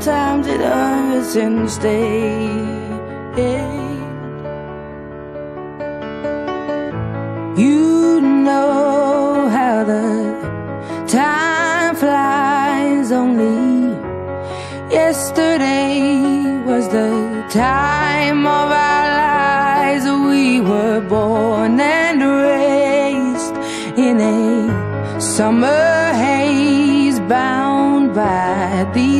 sometimes it hurts instead You know how the time flies Only. Yesterday was the time of our lives. We were born and raised in a summer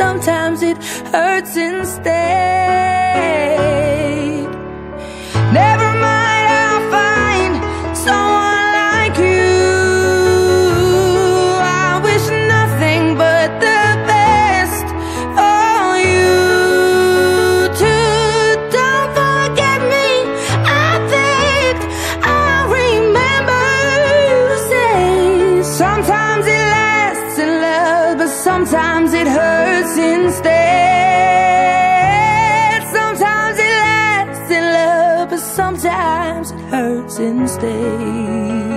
sometimes it hurts instead. Never mind, I'll find someone like you. I wish nothing but the best for you too. Don't forget me. I think I remember you say sometimes it lasts in love, but sometimes it hurts instead. Sometimes it lasts in love But sometimes it hurts instead